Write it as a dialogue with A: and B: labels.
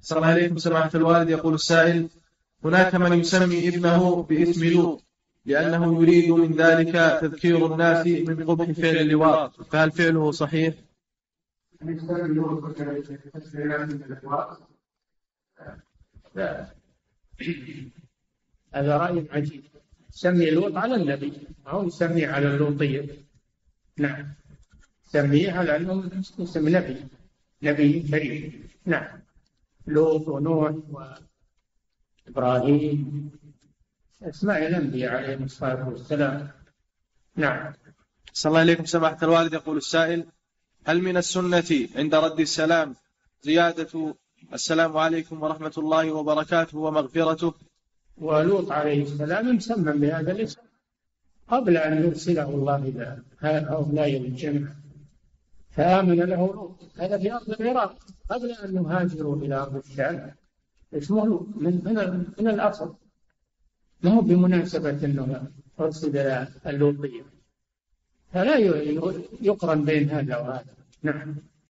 A: السلام عليكم سماحة الوالد. يقول السائل هناك من يسمي ابنه باسم لوط لأنه يريد من ذلك تذكير الناس من قبح فعل اللواط. فهل فعله صحيح؟
B: هذا رأي عجيب. سمي لوط على النبي أو يسميه على اللوطية. نعم. سميه على أنه نبي. نبي كريم نعم. لوط ونوح وإبراهيم. أسماء الأنبياء عليهم الصلاة والسلام. نعم.
A: صلى الله عليكم سماحة الوالد. يقول السائل هل من السنة عند رد السلام زيادة السلام عليكم ورحمة الله وبركاته ومغفرته؟
B: ولوط عليه السلام مسمى بهذا الاسم قبل أن يرسله الله إلى هؤلاء الجمع فآمن له لوط. هذا في أرض العراق قبل أن يهاجروا إلى أرض الشام اسمه من من, من الأصل. ما هو بمناسبة أنه إلى اللوطية. فلا يقرن بين هذا وهذا. نعم.